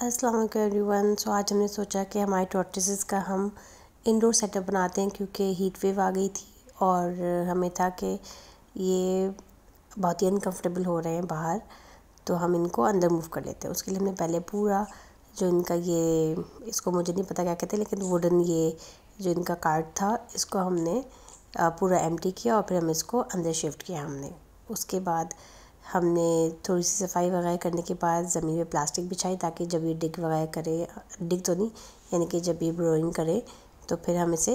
अस्सलाम everyone so आज हमने सोचा कि हमारे टॉर्टिसेस का हम इंडोर सेटअप बनाते हैं क्योंकि हीट वेव आ गई थी और हमें था कि ये बहुत ही अनकम्फर्टेबल हो रहे हैं बाहर तो हम इनको अंदर मूव कर लेते हैं। उसके लिए हमने पहले पूरा जो इनका ये, इसको मुझे नहीं पता क्या कहते लेकिन वुडन ये जो इनका कार्ड था, इसको हमने पूरा एम्प्टी किया और फिर हम इसको अंदर शिफ्ट किया हमने। उसके बाद हमने थोड़ी सी सफ़ाई वगैरह करने के बाद ज़मीन पे प्लास्टिक बिछाई ताकि जब ये डिग वगैरह करे, डिग तो नहीं, यानी कि जब ये ब्रोइंग करे तो फिर हम इसे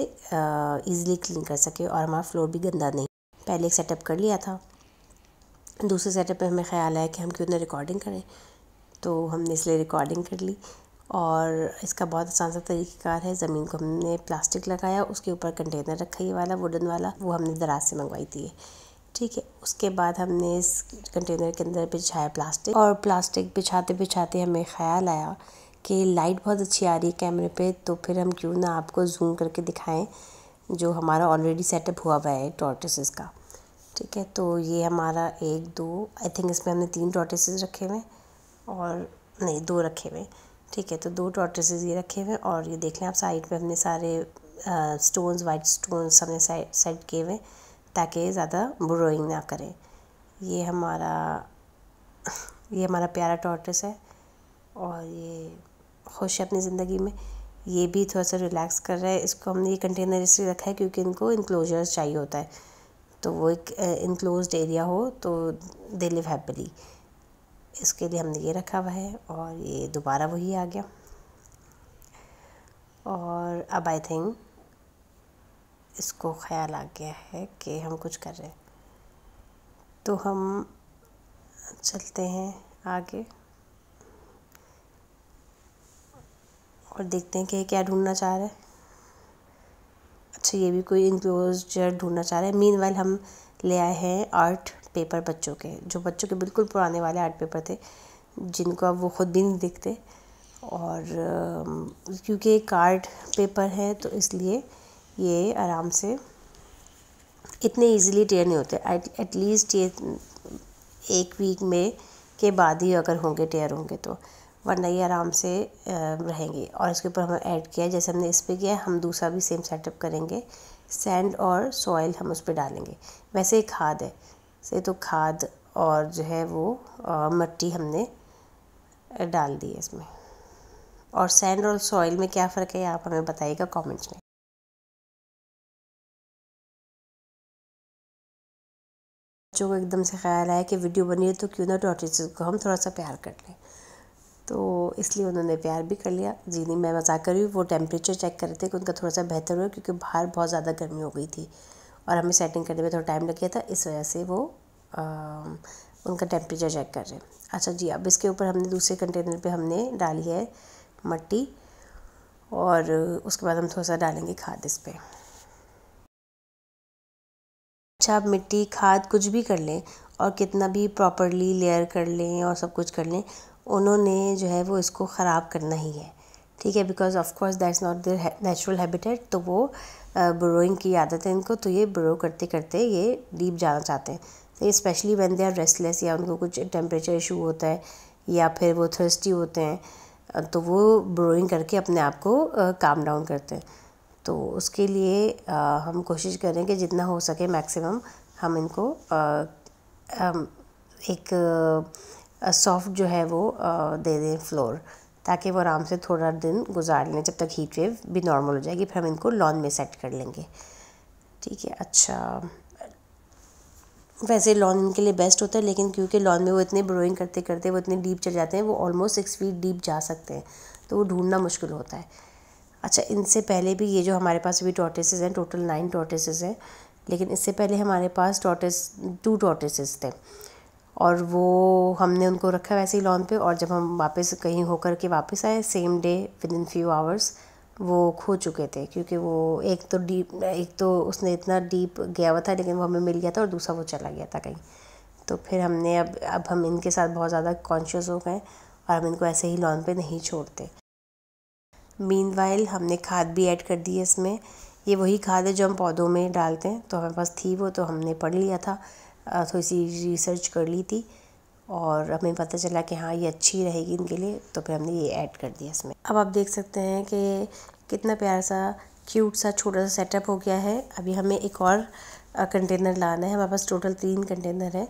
ईज़िली क्लीन कर सके और हमारा फ्लोर भी गंदा नहीं। पहले एक सेटअप कर लिया था। दूसरे सेटअप पे हमें ख्याल आया कि हम क्यों ना रिकॉर्डिंग करें। तो हमने इसलिए रिकॉर्डिंग कर ली और इसका बहुत आसान सा तरीक़ेकार है। ज़मीन को हमने प्लास्टिक लगाया, उसके ऊपर कंटेनर रखा, ये वाला वुडन वाला, वो हमने दराज से मंगवाई थी। ठीक है। उसके बाद हमने इस कंटेनर के अंदर बिछाया प्लास्टिक और प्लास्टिक बिछाते बिछाते हमें ख्याल आया कि लाइट बहुत अच्छी आ रही है कैमरे पे तो फिर हम क्यों ना आपको जूम करके दिखाएँ जो हमारा ऑलरेडी सेटअप हुआ हुआ है टॉर्टिस का। ठीक है तो ये हमारा एक, दो आई थिंक इसमें हमने तीन टॉर्टिस रखे हुए और नहीं, दो रखे हुए। ठीक है तो दो टॉर्टिस ये रखे हुए और ये देख लें आप साइड पे हमने सारे स्टोन्स वाइट स्टोन्स हमने सेट किए हुए। ताकि ज़्यादा ब्रोइंग ना करें। ये हमारा ये हमारा प्यारा टॉर्टस है और ये खुश है अपनी ज़िंदगी में। ये भी थोड़ा सा रिलैक्स कर रहा है। इसको हमने ये कंटेनर इसलिए रखा है क्योंकि इनको इनक्लोजर चाहिए होता है। तो वो एक इनक्लोज एरिया हो तो दे लिव हैप्पीली इसके लिए हमने ये रखा हुआ है और ये दोबारा वही आ गया। और अब आई थिंक इसको ख्याल आ गया है कि हम कुछ कर रहे हैं। तो हम चलते हैं आगे और देखते हैं कि क्या ढूंढना चाह रहे है। अच्छा ये भी कोई इंक्लोजर ढूंढना चाह रहा है। मीन हम ले आए हैं आर्ट पेपर बच्चों के, जो बच्चों के बिल्कुल पुराने वाले आर्ट पेपर थे, जिनको अब वो ख़ुद भी नहीं देखते। और क्योंकि कार्ड पेपर है तो इसलिए ये आराम से इतने इजीली टेयर नहीं होते। एटलीस्ट ये एक वीक में के बाद ही अगर होंगे टेयर होंगे तो। वरना ये आराम से रहेंगे। और इसके ऊपर हमने ऐड किया, जैसे हमने इस पर किया, हम दूसरा भी सेम सेटअप करेंगे। सैंड और सॉइल हम उस पर डालेंगे। वैसे ही खाद है। से तो खाद और जो है वो मिट्टी हमने डाल दी है इसमें। और सैंड और सॉइल में क्या फ़र्क है, आप हमें बताइएगा कमेंट्स में। बच्चों को एकदम से ख्याल आया कि वीडियो बनी है तो क्यों ना टॉर्टिस को हम थोड़ा सा प्यार कर लें। तो इसलिए उन्होंने प्यार भी कर लिया। जी नहीं मैं मज़ाक कर रही हूँ वो टेम्परेचर चेक कर रहे थे कि उनका थोड़ा सा बेहतर हुआ क्योंकि बाहर बहुत ज़्यादा गर्मी हो गई थी और हमें सेटिंग करने में थोड़ा टाइम लग गया था इस वजह से वो आ, उनका टेम्परेचर चेक कर रहे हैं। अच्छा जी अब इसके ऊपर हमने दूसरे कंटेनर पर हमने डाली है मट्टी और उसके बाद हम थोड़ा सा डालेंगे खाद इस पर अच्छा आप मिट्टी, खाद कुछ भी कर लें और कितना भी प्रॉपरली लेयर कर लें और सब कुछ कर लें, उन्होंने जो है वो इसको ख़राब करना ही है। ठीक है because of course that's not their natural habitat तो वो ब्रोइंग की आदत है इनको तो ये ब्रो करते करते ये डीप जाना चाहते हैं। तो specially when they are restless या उनको कुछ टेम्परेचर इशू होता है या फिर वो थर्स्टी होते हैं तो वो ब्रोइंग करके अपने आप को काम डाउन करते हैं। तो उसके लिए आ, हम कोशिश करें कि जितना हो सके मैक्सिमम हम इनको आ, आ, एक सॉफ्ट जो है वो दे दें फ्लोर ताकि वो आराम से थोड़ा दिन गुजार लें। जब तक हीट वेव भी नॉर्मल हो जाएगी फिर हम इनको लॉन में सेट कर लेंगे। ठीक है अच्छा। वैसे लॉन इनके लिए बेस्ट होता है लेकिन क्योंकि लॉन में वो इतने ब्रोइंग करते करते वो इतने डीप चले जाते हैं वो ऑलमोस्ट सिक्स फीट डीप जा सकते हैं तो वो ढूंढना मुश्किल होता है। अच्छा इनसे पहले भी ये जो हमारे पास अभी टॉर्टिस हैं टोटल नाइन टॉर्टिस हैं, लेकिन इससे पहले हमारे पास टॉर्टिस टू टॉर्टिस थे। और वो हमने उनको रखा वैसे ही लॉन पे, और जब हम वापस कहीं होकर के वापस आए same day within few hours वो खो चुके थे, क्योंकि वो एक तो डीप एक तो उसने इतना डीप गया हुआ था, लेकिन वो हमें मिल गया था, और दूसरा वो चला गया था कहीं। तो फिर हमने अब अब हम इनके साथ बहुत ज़्यादा कॉन्शियस हो गए, और हम इनको ऐसे ही लॉन पे नहीं छोड़ते। मीन हमने खाद भी ऐड कर दी है इसमें। ये वही खाद है जो हम पौधों में डालते हैं। तो हमारे पास थी वो तो हमने पढ़ लिया था। थोड़ी सी रिसर्च कर ली थी और हमें पता चला कि हाँ ये अच्छी रहेगी इनके लिए। तो फिर हमने ये ऐड कर दिया इसमें। अब आप देख सकते हैं कि कितना प्यारा सा क्यूट सा, छोटा सा सेटअप हो गया है। अभी हमें एक और कंटेनर लाना है। हमारे पास टोटल तीन कंटेनर है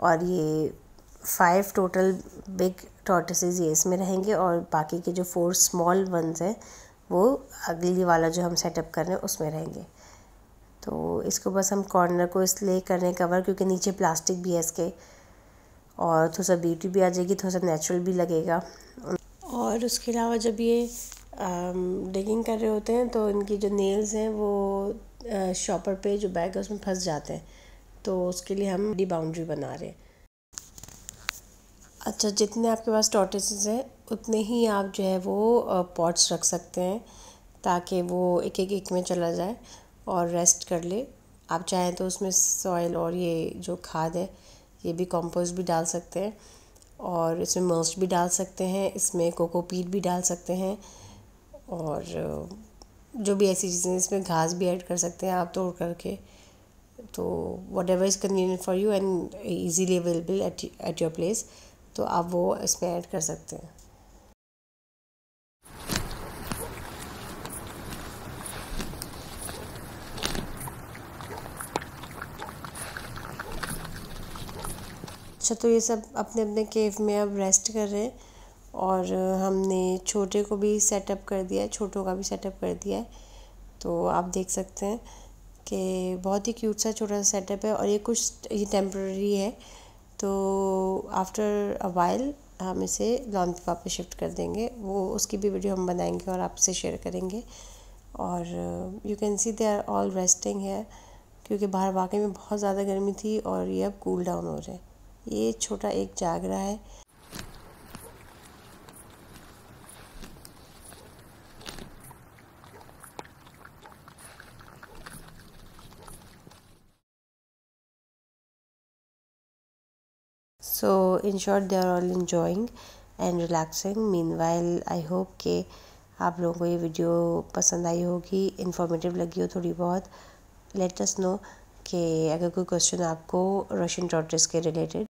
और ये फाइव टोटल बिग टॉर्टसेस ये इसमें रहेंगे और बाकी के जो फोर स्मॉल वंस हैं, वो अगली वाला जो हम सेटअप कर रहे हैं, उसमें रहेंगे। तो इसको बस हम कॉर्नर को इसलिए कर रहे हैं कवर क्योंकि नीचे प्लास्टिक भी है इसके। और थोड़ा सा ब्यूटी भी आ जाएगी थोड़ा सा नेचुरल भी लगेगा। और उसके अलावा जब ये डिगिंग कर रहे होते हैं तो इनकी जो नेल्स हैं, वो शॉपर पे जो बैग है, उसमें फंस जाते हैं। तो उसके लिए हम डी बाउंड्री बना रहे हैं। अच्छा जितने आपके पास टॉर्टिस हैं, उतने ही आप जो है वो पॉट्स रख सकते हैं, ताकि वो एक एक एक में चला जाए और रेस्ट कर ले। आप चाहें तो उसमें सॉइल और ये जो खाद है, ये भी कंपोस्ट भी डाल सकते हैं और इसमें मर्स्ट भी डाल सकते हैं, इसमें कोकोपीट भी डाल सकते हैं और जो भी ऐसी चीज़ें इसमें घास भी ऐड कर सकते हैं आप तोड़ करके। तो whatever is convenient for you and easily available at at your place तो आप वो इसमें ऐड कर सकते हैं। अच्छा तो ये सब अपने अपने केव में अब रेस्ट कर रहे हैं और हमने छोटे को भी सेटअप कर दिया है, छोटों का भी सेटअप कर दिया है। तो आप देख सकते हैं कि बहुत ही क्यूट सा छोटा सा सेटअप है और ये कुछ ये टेम्प्ररी है। तो आफ्टर अ वाइल हम इसे लॉन पे वापस शिफ्ट कर देंगे। वो, उसकी भी वीडियो हम बनाएँगे और आपसे शेयर करेंगे। और you can see they are all resting है क्योंकि बाहर वाकई में बहुत ज़्यादा गर्मी थी और ये अब कूल डाउन हो रहे हैं। ये छोटा एक जागरा है। So short they are all enjoying and relaxing meanwhile I hope कि आप लोगों को ये वीडियो पसंद आई होगी इन्फॉर्मेटिव लगी हो थोड़ी बहुत। लेट अस नो कि अगर कोई क्वेश्चन आपको रशियन टॉर्टर्स के रिलेटेड